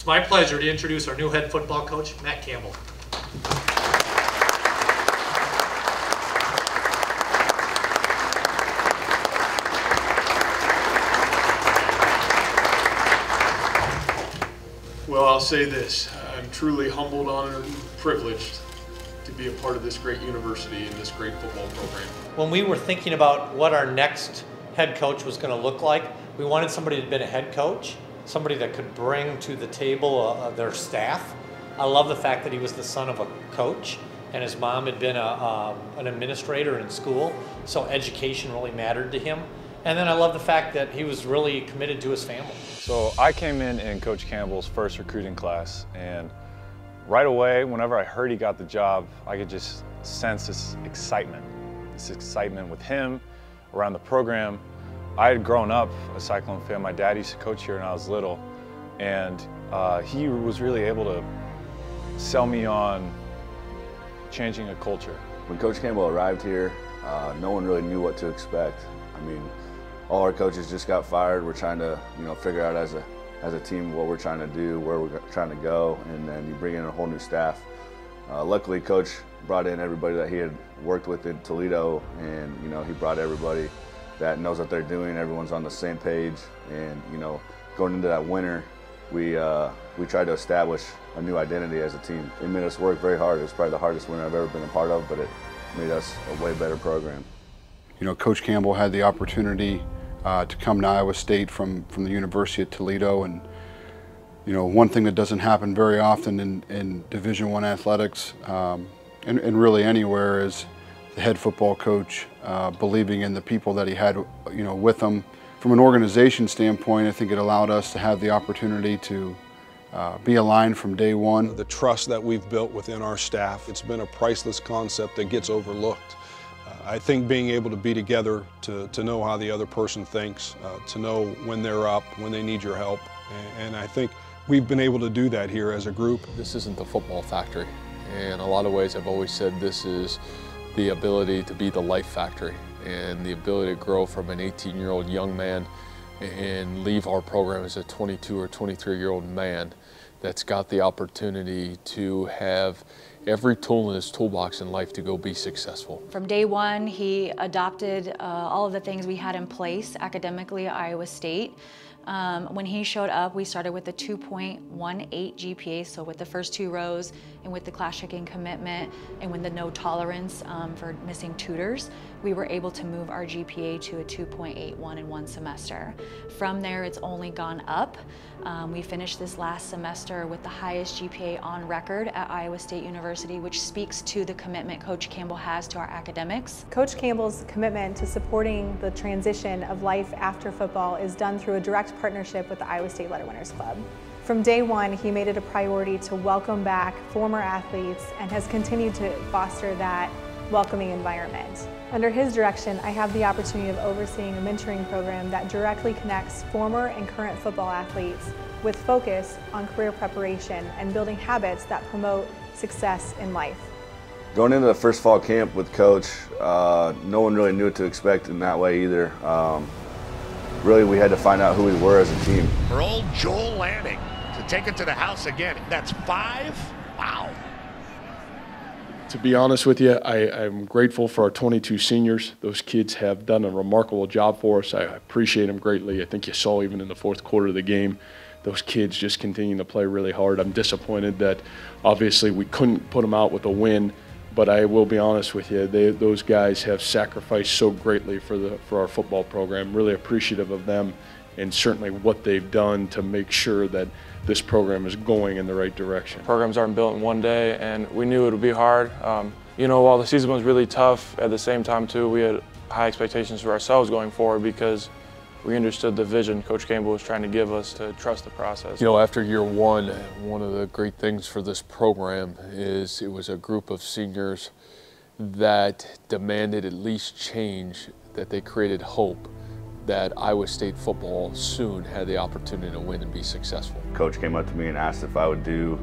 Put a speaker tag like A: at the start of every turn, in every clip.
A: It's my pleasure to introduce our new head football coach, Matt Campbell.
B: Well, I'll say this. I'm truly humbled, honored, and privileged to be a part of this great university and this great football program.
A: When we were thinking about what our next head coach was going to look like, we wanted somebody that had been a head coach, somebody that could bring to the table uh, their staff. I love the fact that he was the son of a coach and his mom had been a, uh, an administrator in school, so education really mattered to him. And then I love the fact that he was really committed to his family.
C: So I came in in Coach Campbell's first recruiting class, and right away, whenever I heard he got the job, I could just sense this excitement. This excitement with him, around the program. I had grown up a Cyclone fan. My dad used to coach here when I was little, and uh, he was really able to sell me on changing a culture.
D: When Coach Campbell arrived here, uh, no one really knew what to expect. I mean, all our coaches just got fired. We're trying to, you know, figure out as a as a team what we're trying to do, where we're trying to go, and then you bring in a whole new staff. Uh, luckily, Coach brought in everybody that he had worked with in Toledo, and you know he brought everybody that knows what they're doing. Everyone's on the same page, and you know, going into that winter, we uh, we tried to establish a new identity as a team. It made us work very hard. It was probably the hardest winter I've ever been a part of, but it made us a way better program.
E: You know, Coach Campbell had the opportunity uh, to come to Iowa State from, from the University of Toledo. And, you know, one thing that doesn't happen very often in, in Division One athletics um, and, and, really anywhere is the head football coach uh, believing in the people that he had, you know, with him. From an organization standpoint, I think it allowed us to have the opportunity to uh, be aligned from day one.
F: The trust that we've built within our staff, it's been a priceless concept that gets overlooked. I think being able to be together to, to know how the other person thinks, uh, to know when they're up, when they need your help, and, and I think we've been able to do that here as a group.
G: This isn't the football factory. In a lot of ways, I've always said this is the ability to be the life factory and the ability to grow from an 18-year-old young man and leave our program as a 22 or 23-year-old man that's got the opportunity to have every tool in his toolbox in life to go be successful.
H: From day one, he adopted uh, all of the things we had in place academically at Iowa State. Um, when he showed up, we started with a 2.18 GPA, so with the first two rows and with the class checking commitment and with the no tolerance um, for missing tutors, we were able to move our GPA to a 2.81 in one semester. From there, it's only gone up. Um, we finished this last semester with the highest GPA on record at Iowa State University, which speaks to the commitment Coach Campbell has to our academics.
I: Coach Campbell's commitment to supporting the transition of life after football is done through a direct partnership with the Iowa State Letter Winners Club. From day one, he made it a priority to welcome back former athletes and has continued to foster that welcoming environment. Under his direction, I have the opportunity of overseeing a mentoring program that directly connects former and current football athletes with focus on career preparation and building habits that promote success in life.
D: Going into the first fall camp with Coach, uh, no one really knew what to expect in that way either. Um, really, we had to find out who we were as a team.
J: For old Joel Lanning to take it to the house again. That's five?
B: To be honest with you, I, am grateful for our 22 seniors. Those kids have done a remarkable job for us. I appreciate them greatly. I think you saw even in the fourth quarter of the game, those kids just continue to play really hard. I'm disappointed that obviously we couldn't put them out with a win, but I will be honest with you, they, those guys have sacrificed so greatly for the for our football program. Really appreciative of them and certainly what they've done to make sure that this program is going in the right direction.
C: Programs aren't built in one day, and we knew it would be hard. Um, you know, while the season was really tough, at the same time, too, we had high expectations for ourselves going forward because we understood the vision Coach Campbell was trying to give us to trust the process.
G: You know, after year one, one of the great things for this program is it was a group of seniors that demanded at least change, that they created hope that Iowa State football soon had the opportunity to win and be successful.
D: Coach came up to me and asked if I would do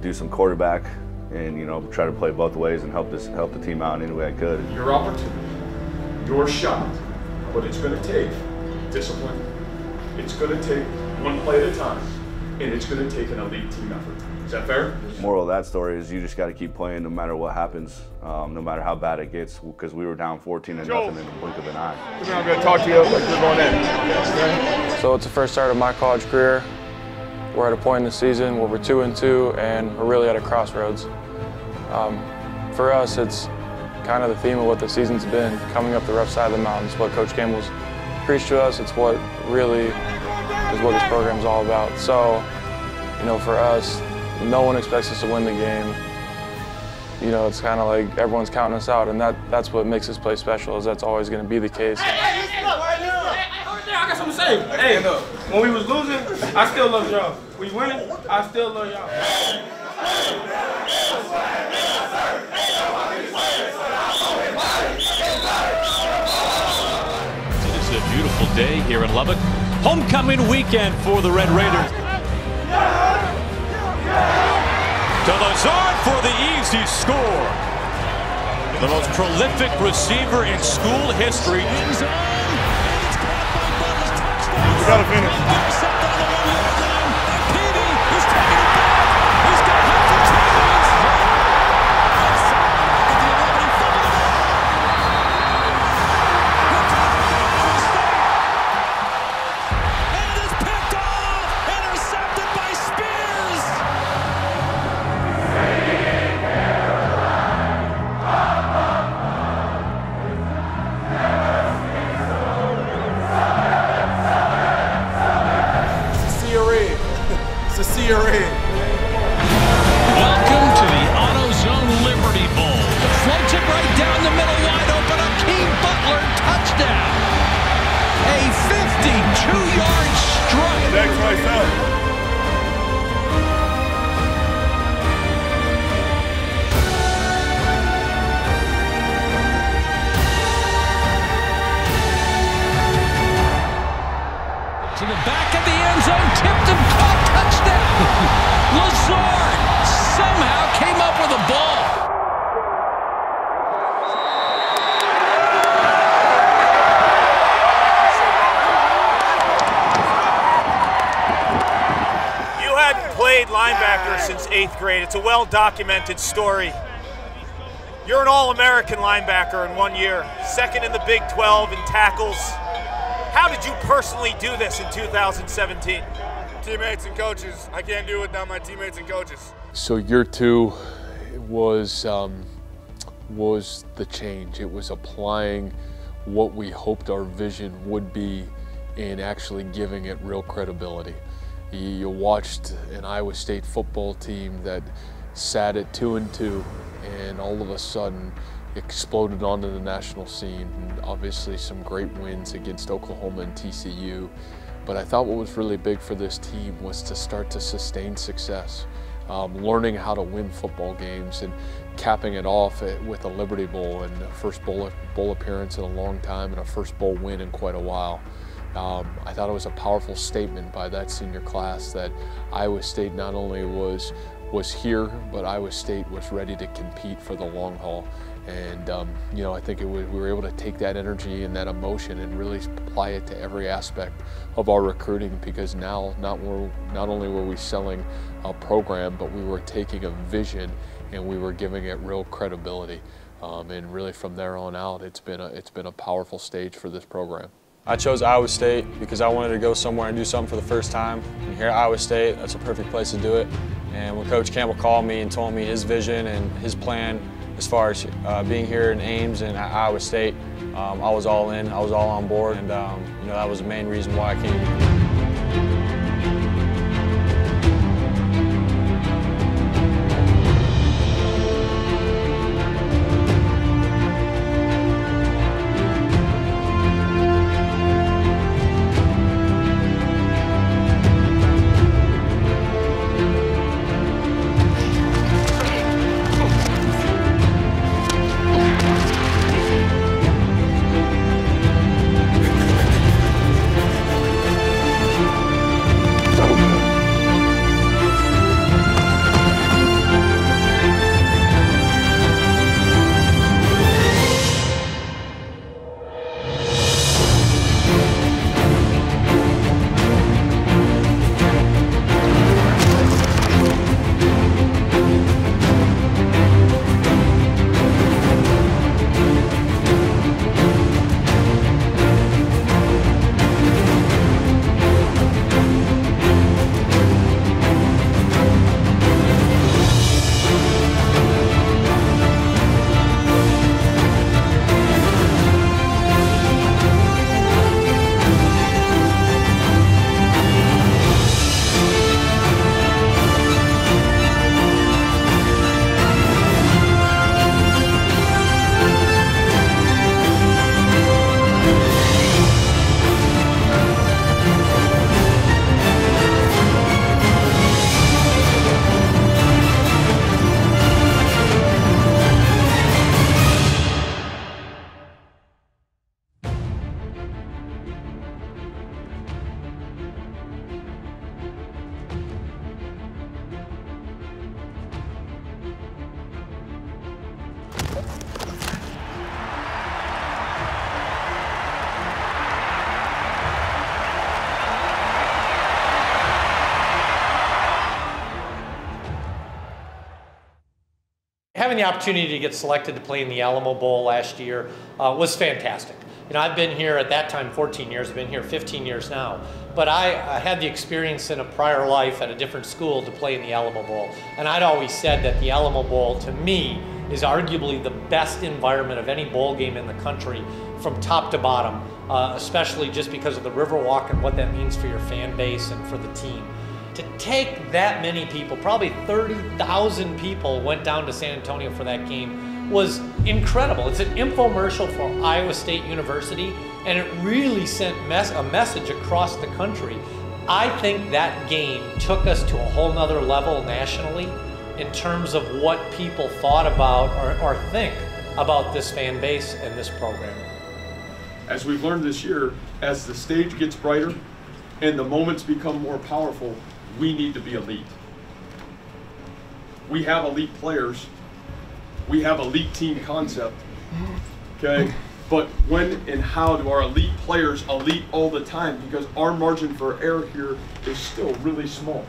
D: do some quarterback and you know try to play both ways and help this help the team out in any way I could.
B: Your opportunity, your shot, but it's going to take discipline. It's going to take one play at a time. and it's going to take an elite team effort. Is that fair?
D: Moral of that story is you just got to keep playing no matter what happens, um, no matter how bad it gets, because we were down 14 and nothing in the blink of an eye.
B: I'm going to talk to you like you're going in.
C: So it's the first start of my college career. We're at a point in the season where we're two and two, and we're really at a crossroads. Um, for us, it's kind of the theme of what the season's been, coming up the rough side of the mountains. What Coach Campbell's preached to us. It's what really is what this program's all about. So, you know, for us, no one expects us to win the game. You know, it's kind of like everyone's counting us out, and that, that's what makes this play special, is that's always going to be the case. Hey, hey, hey, look, right now.
K: Hey, I got something to say. Hey, look, when we was losing, I still love y'all. We winning, I still love y'all.
L: It is a beautiful day here in Lubbock. Homecoming weekend for the Red Raiders. To Lazard for the easy score. The most prolific receiver in school history.
K: You gotta finish.
M: Eighth grade. It's a well documented story. You're an All American linebacker in one year, second in the Big 12 in tackles. How did you personally do this in 2017?
N: Teammates and coaches. I can't do it without my teammates and coaches.
G: So year two was um, was the change. It was applying what we hoped our vision would be and actually giving it real credibility. You, watched an Iowa State football team that sat at two and two, and all of a sudden exploded onto the national scene. And obviously, some great wins against Oklahoma and TCU. But I thought what was really big for this team was to start to sustain success, um, learning how to win football games and capping it off with a Liberty Bowl and first bowl, bowl appearance in a long time and a first bowl win in quite a while. Um, I thought it was a powerful statement by that senior class that Iowa State not only was was here, but Iowa State was ready to compete for the long haul. And um, you know, I think it was, we were able to take that energy and that emotion and really apply it to every aspect of our recruiting. Because now, not not only were we selling a program, but we were taking a vision and we were giving it real credibility. Um, and really, from there on out, it's been a, it's been a powerful stage for this program.
C: I chose Iowa State because I wanted to go somewhere and do something for the first time. And here at Iowa State, that's a perfect place to do it. And when Coach Campbell called me and told me his vision and his plan as far as uh, being here in Ames and at Iowa State, um, I was all in. I was all on board, and um, you know that was the main reason why I came.
A: Having the opportunity to get selected to play in the Alamo Bowl last year uh, was fantastic. You know, I've been here at that time 14 years, I've been here 15 years now. But I, I, had the experience in a prior life at a different school to play in the Alamo Bowl. And I'd always said that the Alamo Bowl, to me, is arguably the best environment of any bowl game in the country from top to bottom, uh, especially just because of the Riverwalk and what that means for your fan base and for the team. To take that many people, probably 30,000 people went down to San Antonio for that game was incredible. It's an infomercial for Iowa State University, and it really sent mes- a message across the country. I think that game took us to a whole nother level nationally in terms of what people thought about or, or think about this fan base and this program.
B: As we've learned this year, as the stage gets brighter and the moments become more powerful, we need to be elite. We have elite players we have elite team concept. Okay? But when and how do our elite players elite all the time? Because our margin for error here is still really small.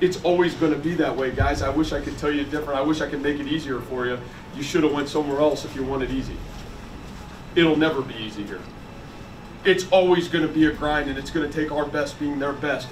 B: It's always going to be that way, guys. I wish I could tell you different. I wish I could make it easier for you. You should have went somewhere else if you want it easy. It'll never be easy here. It's always going to be a grind, and it's going to take our best being their best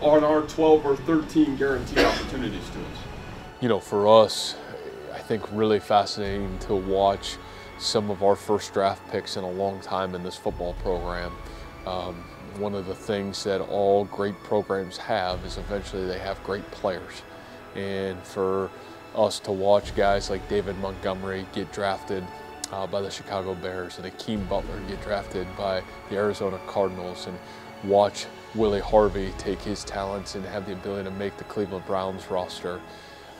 B: on our 12 or 13 guaranteed opportunities to us.
G: You know, for us, I think really fascinating to watch some of our first draft picks in a long time in this football program. Um, one of the things that all great programs have is eventually they have great players. And for us to watch guys like David Montgomery get drafted uh, by the Chicago Bears and Hakeem Butler get drafted by the Arizona Cardinals and watch Willie Harvey take his talents and have the ability to make the Cleveland Browns roster.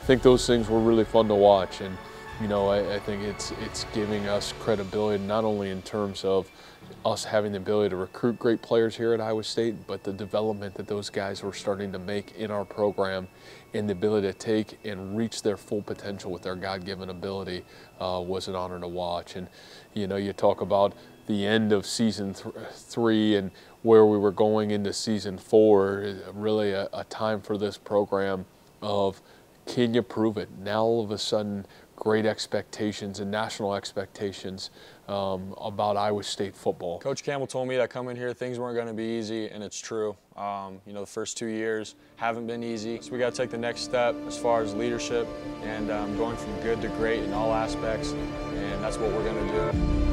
G: I think those things were really fun to watch. And, you know, I, I, think it's, it's giving us credibility not only in terms of us having the ability to recruit great players here at Iowa State, but the development that those guys were starting to make in our program and the ability to take and reach their full potential with their God-given ability uh, was an honor to watch. And, you know, you talk about the end of season th three and where we were going into season four, really a, a time for this program of can you prove it? Now all of a sudden, great expectations and national expectations um, about Iowa State football.
O: Coach Campbell told me that coming here, things weren't going to be easy, and it's true. Um, you know, the first two years haven't been easy, so we got to take the next step as far as leadership and um, going from good to great in all aspects, and that's what we're going to do.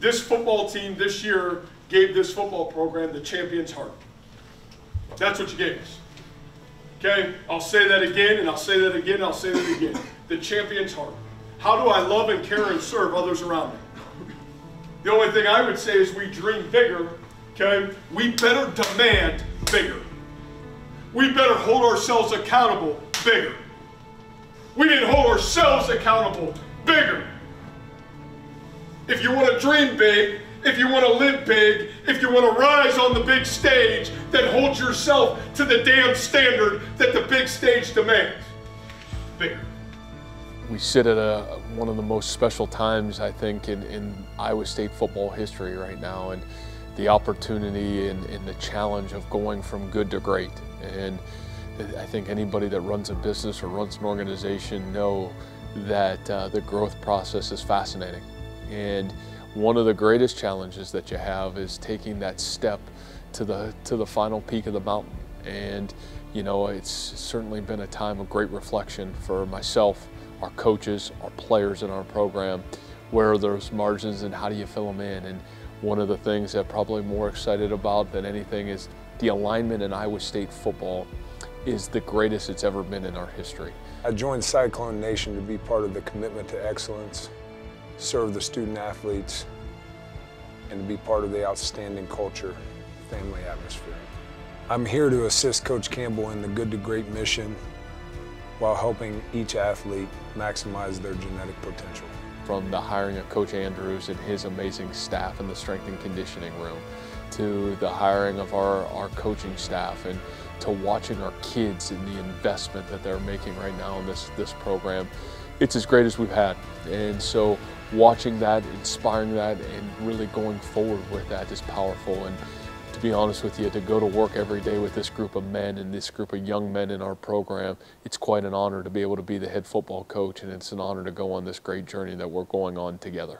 B: This football team this year gave this football program the champion's heart. That's what you gave us. Okay? I'll say that again, and I'll say that again, and I'll say that again. The champion's heart. How do I love and care and serve others around me? The only thing I would say is we dream bigger, okay? We better demand bigger. We better hold ourselves accountable bigger. We to hold ourselves accountable bigger. If you want to dream big, if you want to live big, if you want to rise on the big stage, then hold yourself to the damn standard that the big stage demands. Bigger.
G: we sit at a, one of the most special times, I think, in, in Iowa State football history right now. And the opportunity and, and, the challenge of going from good to great. And I think anybody that runs a business or runs an organization know that uh, the growth process is fascinating. And one of the greatest challenges that you have is taking that step to the, to the final peak of the mountain. And, you know, it's certainly been a time of great reflection for myself, our coaches, our players in our program. Where are those margins and how do you fill them in? And one of the things that probably more excited about than anything is the alignment in Iowa State football is the greatest it's ever been in our history.
P: I joined Cyclone Nation to be part of the commitment to excellence, serve the student athletes, and to be part of the outstanding culture, family atmosphere. I'm here to assist Coach Campbell in the good to great mission while helping each athlete maximize their genetic potential.
G: From the hiring of Coach Andrews and his amazing staff in the strength and conditioning room, to the hiring of our, our coaching staff and to watching our kids and the investment that they're making right now in this, this program. It's as great as we've had. And so watching that, inspiring that, and really going forward with that is powerful. And to be honest with you, to go to work every day with this group of men and this group of young men in our program, it's quite an honor to be able to be the head football coach, and it's an honor to go on this great journey that we're going on together.